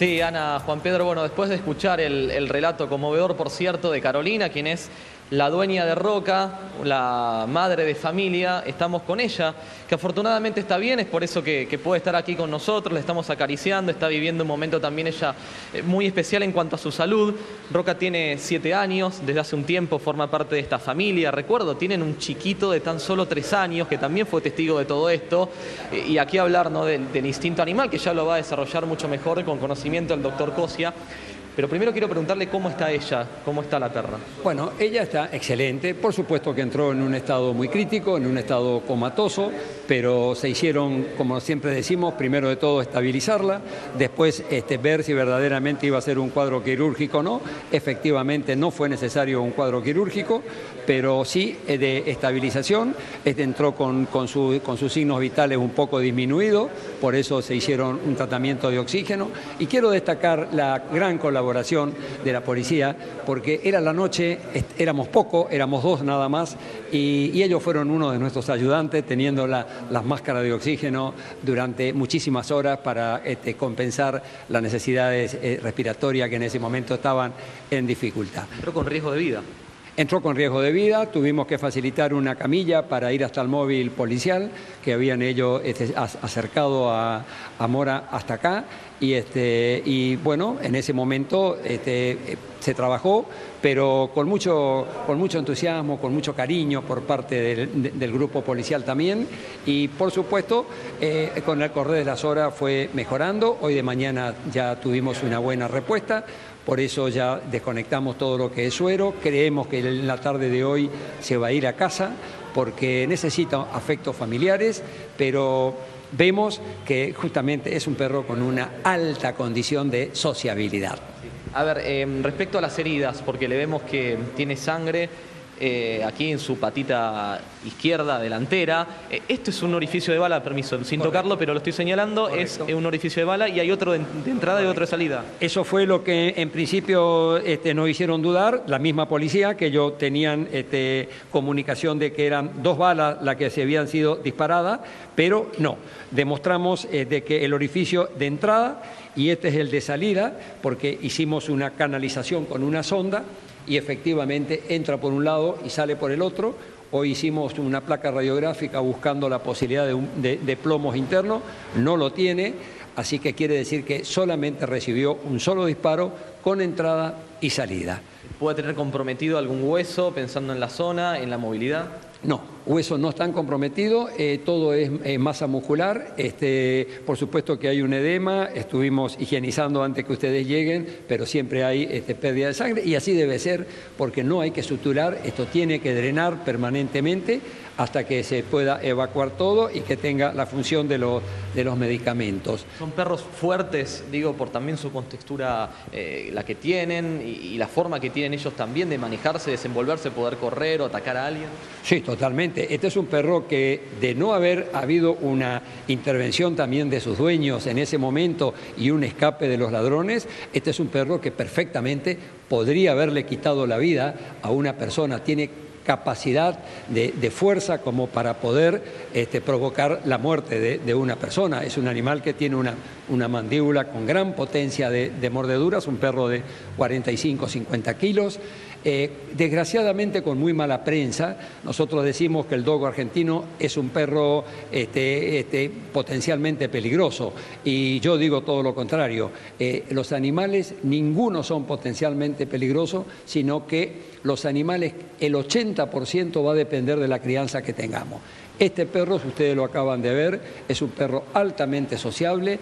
Sí, Ana, Juan Pedro, bueno, después de escuchar el, el relato conmovedor, por cierto, de Carolina, quien es la dueña de Roca, la madre de familia, estamos con ella, que afortunadamente está bien, es por eso que, puede estar aquí con nosotros, le estamos acariciando, está viviendo un momento también ella eh, muy especial en cuanto a su salud. Roca tiene siete años, desde hace un tiempo forma parte de esta familia, recuerdo, tienen un chiquito de tan solo tres años que también fue testigo de todo esto, eh, y aquí hablar ¿no? del, del instinto animal, que ya lo va a desarrollar mucho mejor con conocimiento del doctor Cosia. Pero primero quiero preguntarle cómo está ella, cómo está la perra. Bueno, ella está excelente. Por supuesto que entró en un estado muy crítico, en un estado comatoso, pero se hicieron, como siempre decimos, primero de todo estabilizarla, después este, ver si verdaderamente iba a ser un cuadro quirúrgico o no. Efectivamente no fue necesario un cuadro quirúrgico, pero sí eh, de estabilización. Este entró con, con, con sus signos vitales un poco disminuidos, por eso se hicieron un tratamiento de oxígeno. Y quiero destacar la gran colaboración de la policía, porque era la noche, éramos poco, éramos dos nada más, y, ellos fueron uno de nuestros ayudantes teniendo la, las máscaras de oxígeno durante muchísimas horas para este, compensar las necesidades eh, respiratorias que en ese momento estaban en dificultad. Pero con riesgo de vida. Entró con riesgo de vida, tuvimos que facilitar una camilla para ir hasta el móvil policial que habían ellos este, acercado a, Mora hasta acá y, este, y bueno, en ese momento este, se trabajó, pero con mucho, con mucho entusiasmo, con mucho cariño por parte del, grupo policial también y por supuesto eh, con el correr de las horas fue mejorando, hoy de mañana ya tuvimos una buena respuesta por eso ya desconectamos todo lo que es suero, creemos que en la tarde de hoy se va a ir a casa porque necesita afectos familiares, pero vemos que justamente es un perro con una alta condición de sociabilidad. A ver, eh, respecto a las heridas, porque le vemos que tiene sangre, eh, aquí en su patita izquierda delantera. Eh, esto es un orificio de bala, permiso, sin tocarlo, pero lo estoy señalando, es un orificio de bala y hay otro de, entrada y otro de salida. Eso fue lo que en principio este, nos hicieron dudar, la misma policía, que ellos tenían este, comunicación de que eran dos balas las que se habían sido disparadas, pero no, demostramos eh, de que el orificio de entrada y este es el de salida, porque hicimos una canalización con una sonda y efectivamente entra por un lado y sale por el otro. Hoy hicimos una placa radiográfica buscando la posibilidad de, plomos internos, no lo tiene, así que quiere decir que solamente recibió un solo disparo con entrada y salida. ¿Puede tener comprometido algún hueso pensando en la zona, en la movilidad? No, huesos no están comprometidos, eh, todo es masa muscular, este, por supuesto que hay un edema, estuvimos higienizando antes que ustedes lleguen, pero siempre hay este, pérdida de sangre y así debe ser porque no hay que suturar, esto tiene que drenar permanentemente hasta que se pueda evacuar todo y que tenga la función de, los, de los medicamentos. Son perros fuertes, digo, por también su contextura, eh, la que tienen y, la forma que tienen ellos también de manejarse, desenvolverse, poder correr o atacar a alguien. Sí, totalmente. Este es un perro que de no haber habido una intervención también de sus dueños en ese momento y un escape de los ladrones, este es un perro que perfectamente podría haberle quitado la vida a una persona. Tiene capacidad de, fuerza como para poder este, provocar la muerte de, una persona. Es un animal que tiene una, una mandíbula con gran potencia de, de mordeduras, un perro de 45-50 kilos. Eh, desgraciadamente con muy mala prensa, nosotros decimos que el dogo argentino es un perro este, este, potencialmente peligroso y yo digo todo lo contrario. Eh, los animales, ninguno son potencialmente peligrosos, sino que los animales, el 80% va a depender de la crianza que tengamos. Este perro, si ustedes lo acaban de ver, es un perro altamente sociable,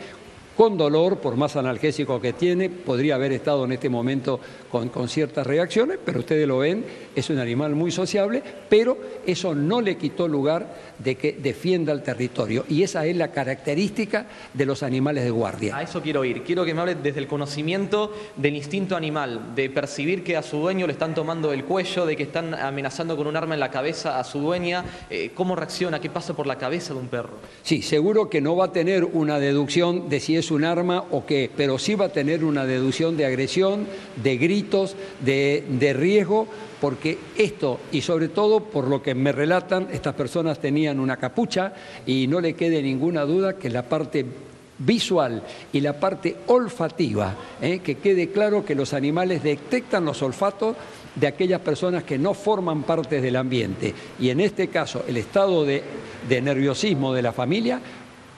con dolor, por más analgésico que tiene, podría haber estado en este momento con, ciertas reacciones, pero ustedes lo ven, es un animal muy sociable, pero eso no le quitó lugar de que defienda el territorio. Y esa es la característica de los animales de guardia. A eso quiero ir. Quiero que me hable desde el conocimiento del instinto animal, de percibir que a su dueño le están tomando el cuello, de que están amenazando con un arma en la cabeza a su dueña. Eh, ¿Cómo reacciona? ¿Qué pasa por la cabeza de un perro? Sí, seguro que no va a tener una deducción de si es un arma o qué, pero sí va a tener una deducción de agresión, de gritos, de, de riesgo, porque esto, y sobre todo por lo que me relatan, estas personas tenían una capucha y no le quede ninguna duda que la parte visual y la parte olfativa, ¿eh? que quede claro que los animales detectan los olfatos de aquellas personas que no forman parte del ambiente. Y en este caso, el estado de, de nerviosismo de la familia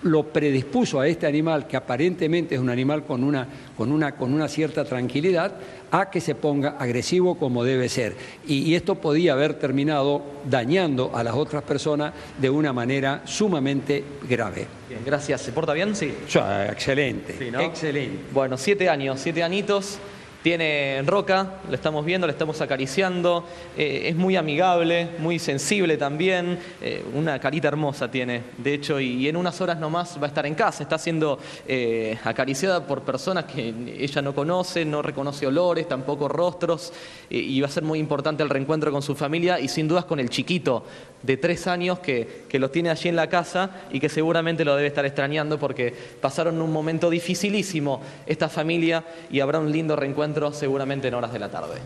lo predispuso a este animal, que aparentemente es un animal con una, con una, con una cierta tranquilidad, a que se ponga agresivo como debe ser. Y, y, esto podía haber terminado dañando a las otras personas de una manera sumamente grave. Bien, gracias. ¿Se porta bien? Sí. Ya, excelente, Sí, ¿no? excelente. Bueno, siete años, siete anitos. Tiene roca, lo estamos viendo, lo estamos acariciando. eh, es muy amigable, muy sensible también. eh, una carita hermosa tiene, de hecho, y, en unas horas nomás va a estar en casa. Está siendo eh, acariciada por personas que ella no conoce, no reconoce olores, tampoco rostros. y va a ser muy importante el reencuentro con su familia y sin dudas con el chiquito de tres años que, que lo tiene allí en la casa y que seguramente lo debe estar extrañando porque pasaron un momento dificilísimo esta familia y habrá un lindo reencuentro seguramente en horas de la tarde.